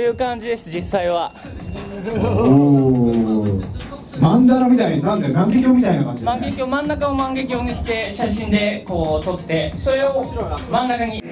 いう感じです実際は。マンダラみたいなんだよ。万華鏡みたいな感じね。万華鏡真ん中を万華鏡にして写真でこう撮ってそれを真ん中に「